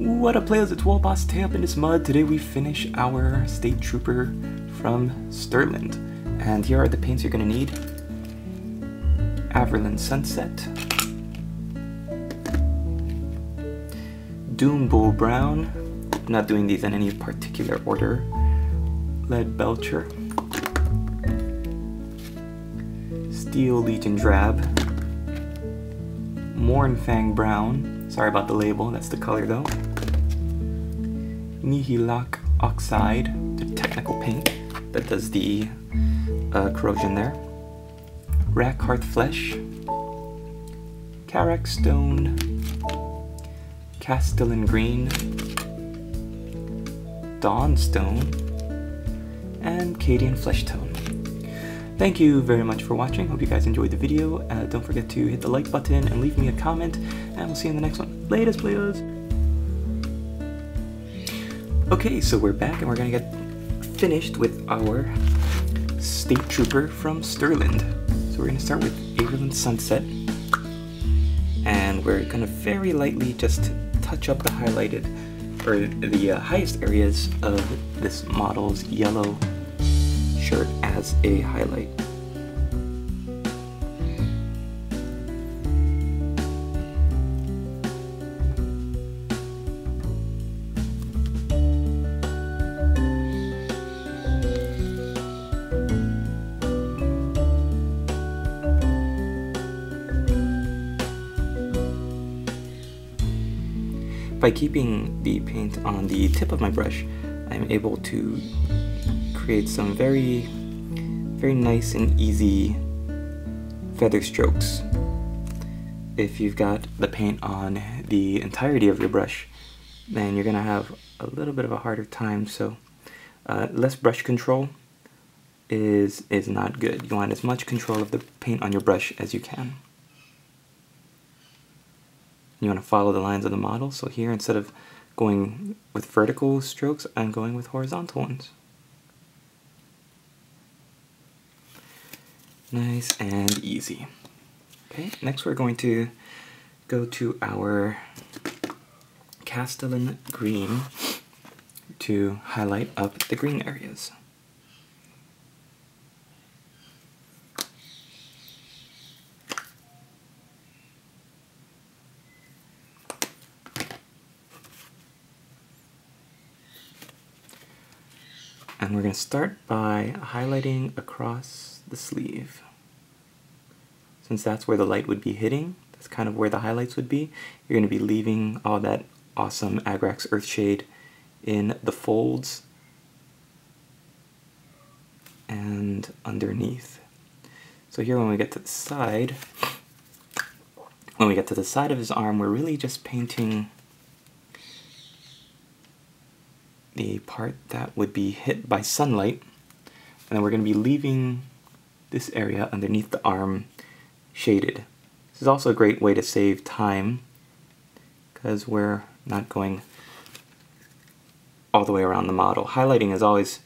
What up players, it's Boss Tae up in this mud. Today we finish our State Trooper from Stirland. And here are the paints you're gonna need. Averland Sunset. Doombull Brown. I'm not doing these in any particular order. Leadbelcher. Steel Legion Drab. Mournfang Brown. Sorry about the label, that's the color though. Nihilakh Oxide, the technical paint that does the uh, corrosion there. Rakarth Flesh. Karak Stone. Castellan Green. Dawnstone, And Cadian Flesh Tone. Thank you very much for watching. Hope you guys enjoyed the video. Uh, don't forget to hit the like button and leave me a comment. And we'll see you in the next one. Latest, players! Okay, so we're back and we're gonna get finished with our State Trooper from Stirland. So we're gonna start with Averland Sunset. And we're gonna very lightly just touch up the highlighted, or the uh, highest areas of this model's yellow shirt as a highlight. By keeping the paint on the tip of my brush, I'm able to create some very, very nice and easy feather strokes. If you've got the paint on the entirety of your brush, then you're gonna have a little bit of a harder time. So uh, less brush control is, is not good. You want as much control of the paint on your brush as you can. You want to follow the lines of the model. So here, instead of going with vertical strokes, I'm going with horizontal ones. Nice and easy. Okay, next we're going to go to our Castellan green to highlight up the green areas. And we're going to start by highlighting across the sleeve. Since that's where the light would be hitting, that's kind of where the highlights would be, you're going to be leaving all that awesome Agrax Earthshade in the folds and underneath. So here when we get to the side, when we get to the side of his arm, we're really just painting the part that would be hit by sunlight and then we're going to be leaving this area underneath the arm shaded. This is also a great way to save time because we're not going all the way around the model. Highlighting is always,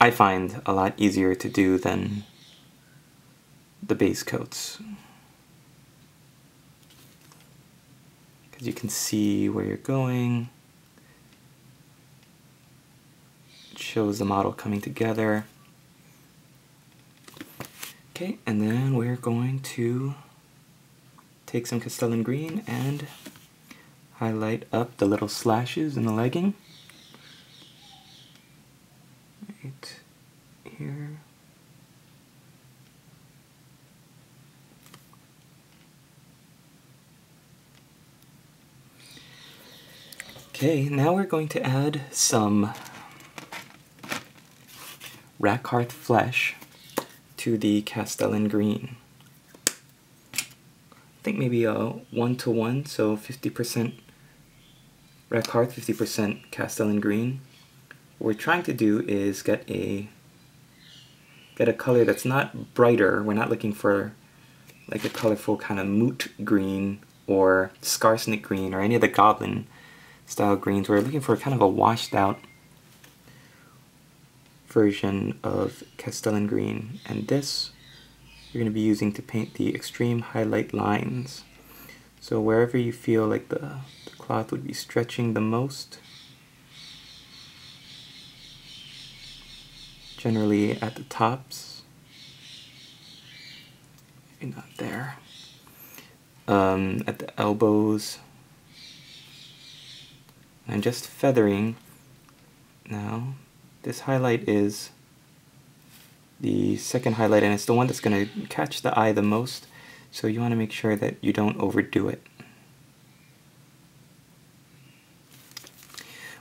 I find, a lot easier to do than the base coats. Because you can see where you're going. Shows the model coming together. Okay, and then we're going to take some Castellan Green and highlight up the little slashes in the legging. Right here. Okay, now we're going to add some Rakarth Flesh to the Castellan Green. I think maybe a one to one, so 50% Rakarth, 50% Castellan Green. What we're trying to do is get a get a color that's not brighter. We're not looking for like a colorful kind of moot green or Skarsnik green or any of the goblin style greens. We're looking for kind of a washed out version of Castellan Green, and this you're going to be using to paint the extreme highlight lines. So wherever you feel like the, the cloth would be stretching the most, generally at the tops, maybe not there, um, at the elbows, and just feathering. Now, this highlight is the second highlight and it's the one that's going to catch the eye the most so you want to make sure that you don't overdo it.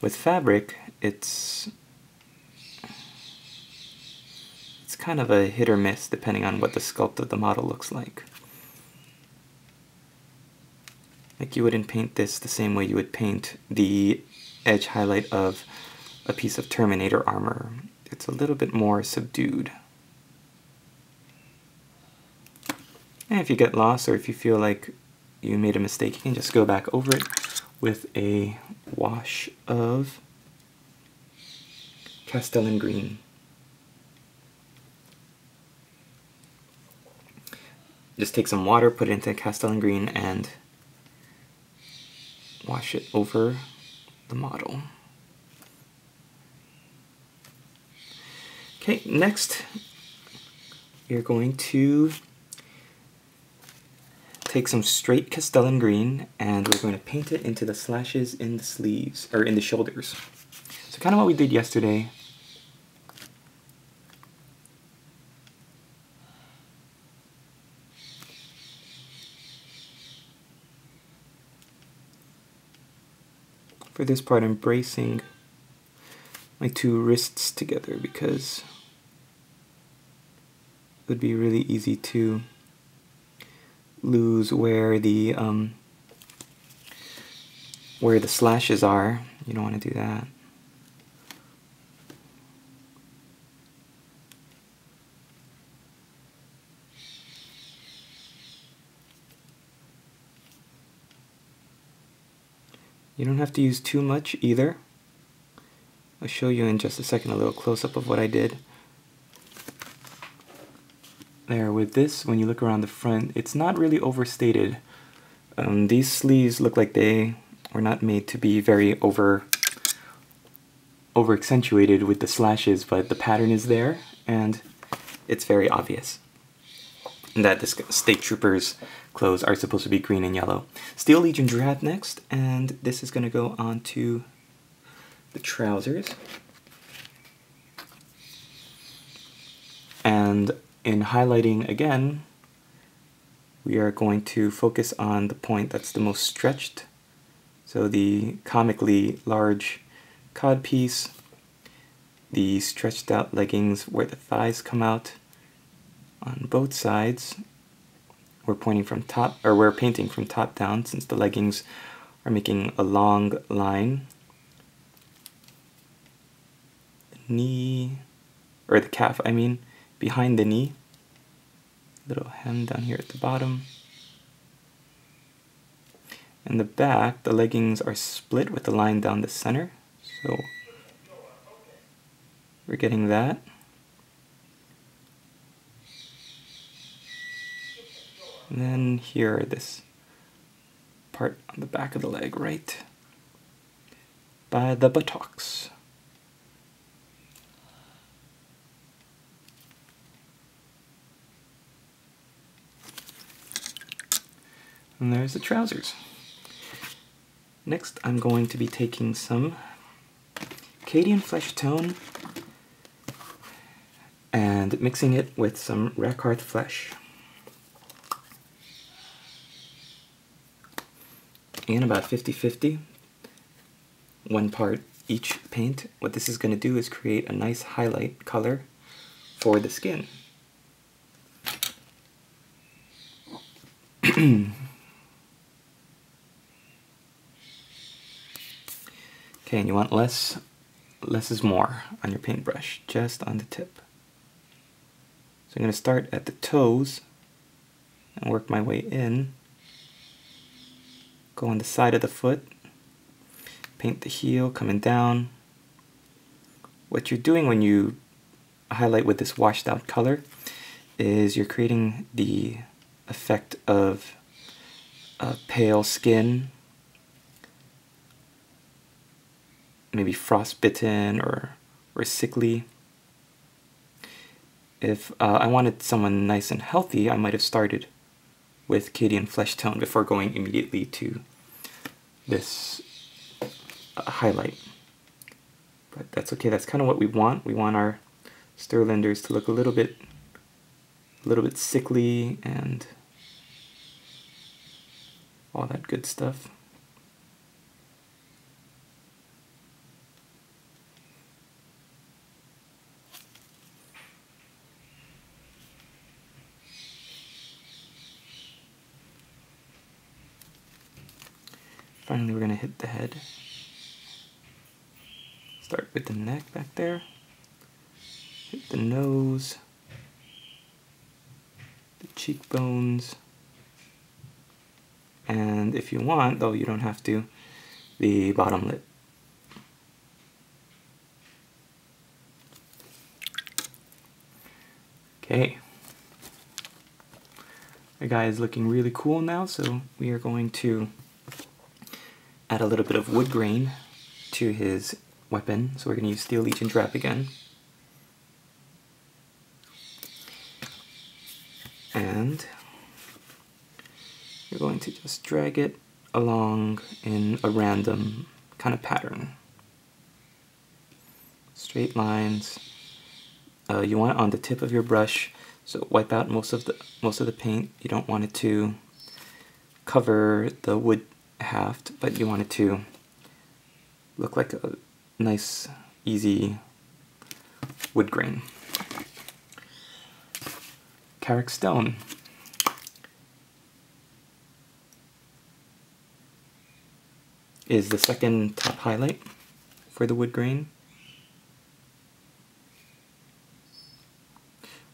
With fabric, it's it's kind of a hit or miss depending on what the sculpt of the model looks like. Like you wouldn't paint this the same way you would paint the edge highlight of a piece of Terminator armor. It's a little bit more subdued. And if you get lost or if you feel like you made a mistake, you can just go back over it with a wash of Castellan Green. Just take some water, put it into Castellan Green, and wash it over the model. Okay, next you're going to take some straight Castellan green and we're going to paint it into the slashes in the sleeves, or in the shoulders. So kind of what we did yesterday. For this part, I'm bracing my two wrists together because it would be really easy to lose where the um, where the slashes are. You don't want to do that. You don't have to use too much either. I'll show you in just a second a little close-up of what I did there with this when you look around the front it's not really overstated. Um, these sleeves look like they were not made to be very over over accentuated with the slashes but the pattern is there and it's very obvious that the state troopers clothes are supposed to be green and yellow. Steel legion drab next and this is going to go on to the trousers. And in highlighting again, we are going to focus on the point that's the most stretched. So the comically large cod piece, the stretched out leggings where the thighs come out on both sides. We're pointing from top, or we're painting from top down since the leggings are making a long line. The knee, or the calf, I mean, behind the knee. Little hem down here at the bottom. In the back, the leggings are split with the line down the center. So we're getting that. And then here, this part on the back of the leg, right by the buttocks. And there's the trousers. Next, I'm going to be taking some Cadian Flesh Tone and mixing it with some Rakarth Flesh. And about 50-50, one part each paint. What this is going to do is create a nice highlight color for the skin. Okay, and you want less, less is more on your paintbrush, just on the tip. So I'm going to start at the toes and work my way in. Go on the side of the foot, paint the heel coming down. What you're doing when you highlight with this washed out color is you're creating the effect of uh, pale skin, maybe frostbitten or, or sickly. If uh, I wanted someone nice and healthy, I might have started with Cadian Flesh Tone before going immediately to this uh, highlight. But that's okay, that's kind of what we want. We want our Stirlanders to look a little bit a little bit sickly and all that good stuff. Finally, we're going to hit the head. The neck back there. Hit the nose. The cheekbones. And if you want, though you don't have to, the bottom lip. Okay. The guy is looking really cool now, so we are going to add a little bit of wood grain to his weapon. So we're going to use Steel Legion Drab again. And you're going to just drag it along in a random kind of pattern. Straight lines. Uh, you want it on the tip of your brush, so wipe out most of the most of the paint. You don't want it to cover the wood haft, but you want it to look like a nice, easy wood grain. Karak Stone. is the second top highlight for the wood grain.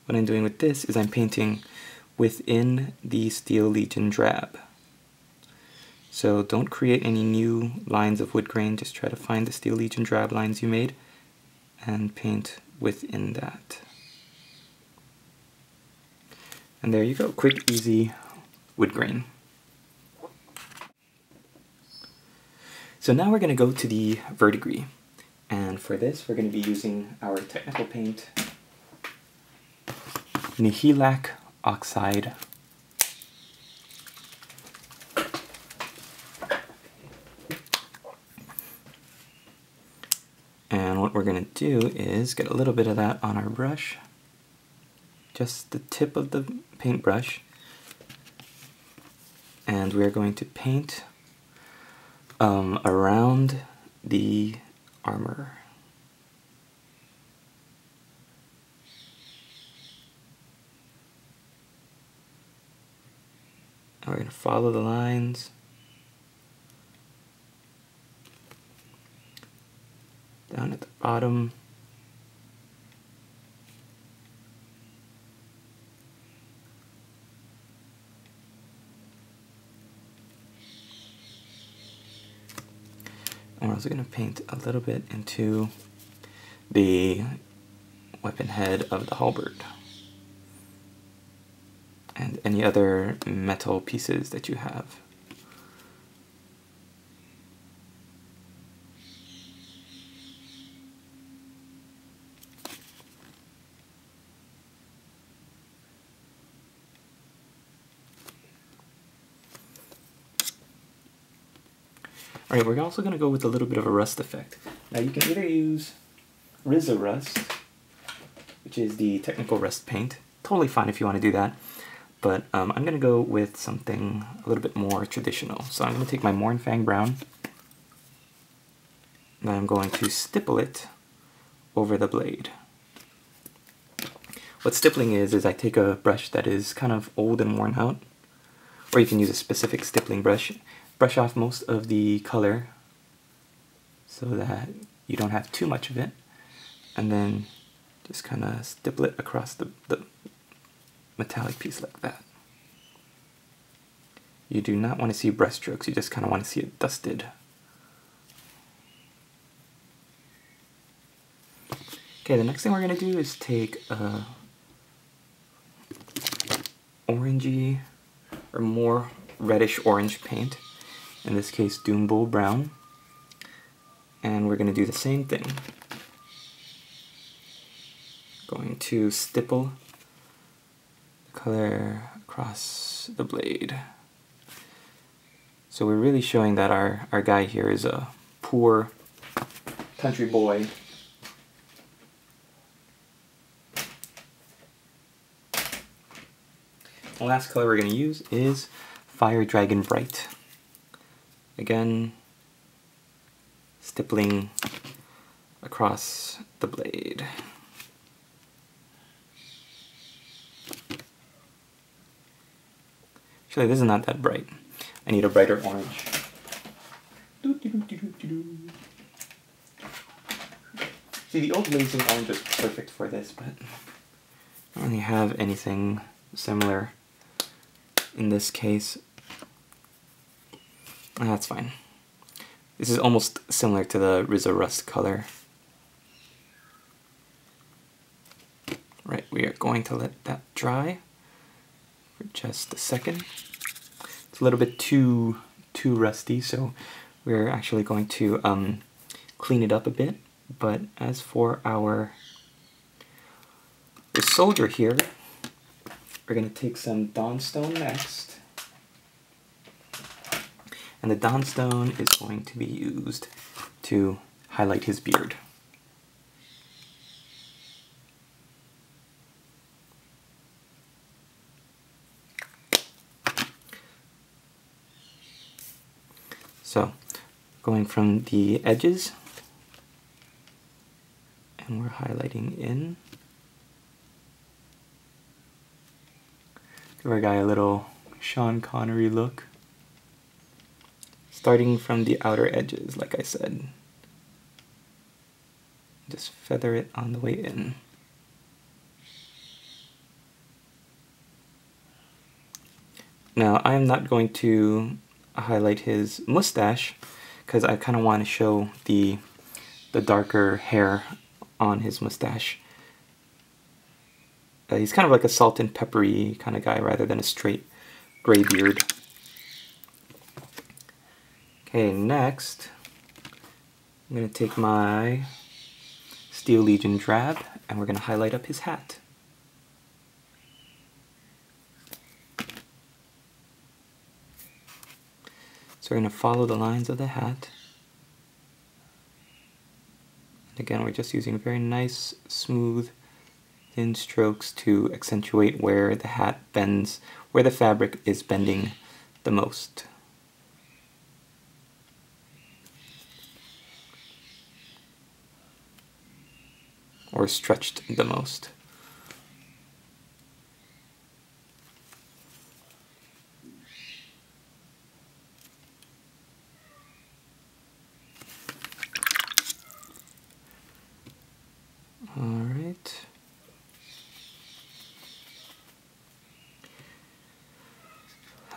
What I'm doing with this is I'm painting within the Steel Legion drab. So don't create any new lines of wood grain, just try to find the Steel Legion drab lines you made and paint within that. And there you go, quick, easy wood grain. So now we're going to go to the verdigris. And for this, we're going to be using our technical paint, Nihilakh Oxide. And what we're going to do is get a little bit of that on our brush, just the tip of the paintbrush, and we're going to paint um, around the armor. we're going to follow the lines. Down at the bottom. And we're also going to paint a little bit into the weapon head of the halberd and any other metal pieces that you have. Alright, we're also going to go with a little bit of a rust effect. Now you can either use Ryza Rust, which is the technical rust paint. Totally fine if you want to do that. But um, I'm going to go with something a little bit more traditional. So I'm going to take my Mournfang Brown, and I'm going to stipple it over the blade. What stippling is, is I take a brush that is kind of old and worn out, or you can use a specific stippling brush, brush off most of the color so that you don't have too much of it and then just kind of stipple it across the, the metallic piece like that. You do not want to see brushstrokes, you just kind of want to see it dusted. Okay, the next thing we're going to do is take a orangey or more reddish orange paint, in this case Doom Brown, and we're going to do the same thing. Going to stipple the color across the blade. So we're really showing that our, our guy here is a poor country boy The last color we're going to use is Fire Dragon Bright. Again, stippling across the blade. Actually, this is not that bright. I need a brighter orange. See, the old blazing orange is perfect for this, but I don't really have anything similar in this case. That's fine. This is almost similar to the Ryza Rust color. Right, we are going to let that dry for just a second. It's a little bit too too rusty, so we're actually going to um, clean it up a bit. But as for our the soldier here, we're going to take some Dawnstone next. And the Dawnstone is going to be used to highlight his beard. So, going from the edges, and we're highlighting in. Give our guy a little Sean Connery look. Starting from the outer edges, like I said. Just feather it on the way in. Now, I am not going to highlight his mustache because I kind of want to show the the darker hair on his mustache. Uh, he's kind of like a salt and peppery kind of guy rather than a straight gray beard. Okay, next, I'm going to take my Steel Legion Drab and we're going to highlight up his hat. So we're going to follow the lines of the hat. And again, we're just using very nice, smooth thin strokes to accentuate where the hat bends, where the fabric is bending the most. Or stretched the most. All right.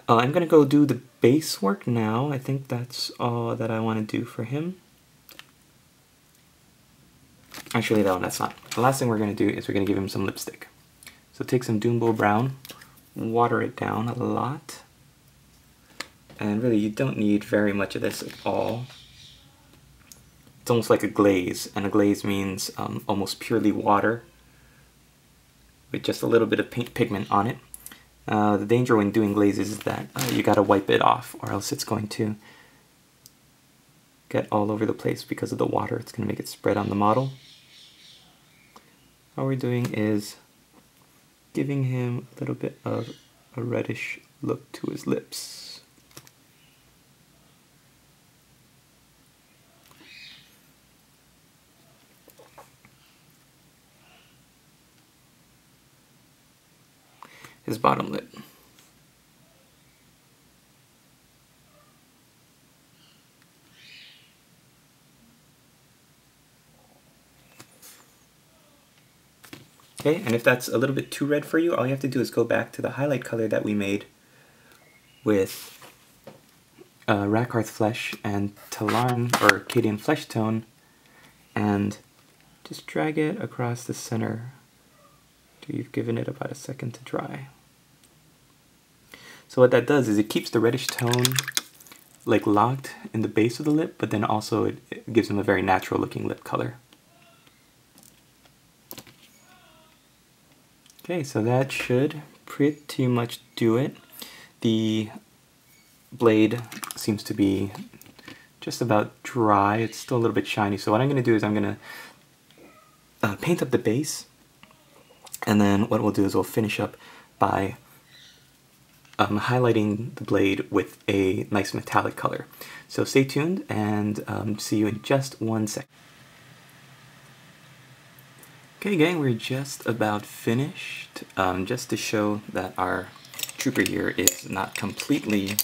Uh, I'm gonna go do the base work now. I think that's all that I want to do for him. Actually, no, that's not. The last thing we're gonna do is we're gonna give him some lipstick. So take some Doombull Brown, water it down a lot. And really, you don't need very much of this at all. It's almost like a glaze, and a glaze means um, almost purely water with just a little bit of paint pigment on it. Uh, the danger when doing glazes is that uh, you gotta wipe it off or else it's going to get all over the place because of the water. It's gonna make it spread on the model. All we're doing is giving him a little bit of a reddish look to his lips. his bottom lip. Okay, and if that's a little bit too red for you, all you have to do is go back to the highlight color that we made with uh, Rakarth Flesh and Tallarn, or Cadian Flesh Tone, and just drag it across the center you've given it about a second to dry. So what that does is it keeps the reddish tone like locked in the base of the lip, but then also it, it gives them a very natural looking lip color. Okay, so that should pretty much do it. The blade seems to be just about dry. It's still a little bit shiny. So what I'm going to do is I'm going to uh, paint up the base. And then what we'll do is we'll finish up by um, highlighting the blade with a nice metallic color. So stay tuned and um, see you in just one sec. Okay gang, we're just about finished. Um, just to show that our trooper here is not completely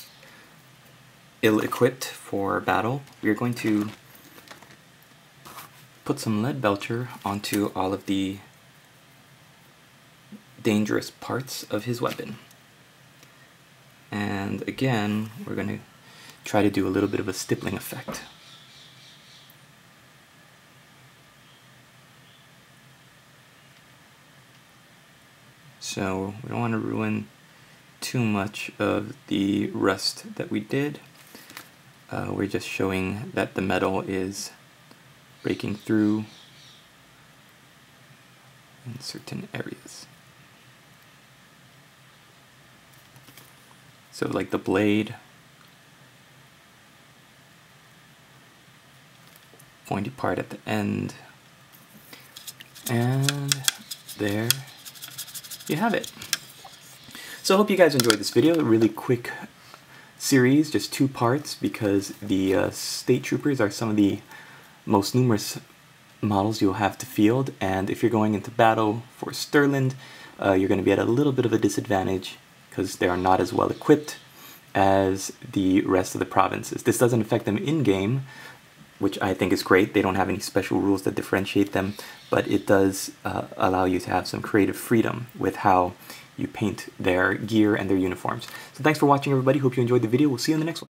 ill-equipped for battle, we are going to put some Leadbelcher onto all of the dangerous parts of his weapon. And again, we're going to try to do a little bit of a stippling effect. So we don't want to ruin too much of the rust that we did. Uh, we're just showing that the metal is breaking through in certain areas. So like the blade, pointy part at the end, and there you have it. So I hope you guys enjoyed this video, a really quick series, just two parts, because the uh, State Troopers are some of the most numerous models you'll have to field, and if you're going into battle for Stirland, uh, you're going to be at a little bit of a disadvantage because they are not as well equipped as the rest of the provinces. This doesn't affect them in-game, which I think is great. They don't have any special rules that differentiate them, but it does uh, allow you to have some creative freedom with how you paint their gear and their uniforms. So thanks for watching everybody. Hope you enjoyed the video. We'll see you in the next one.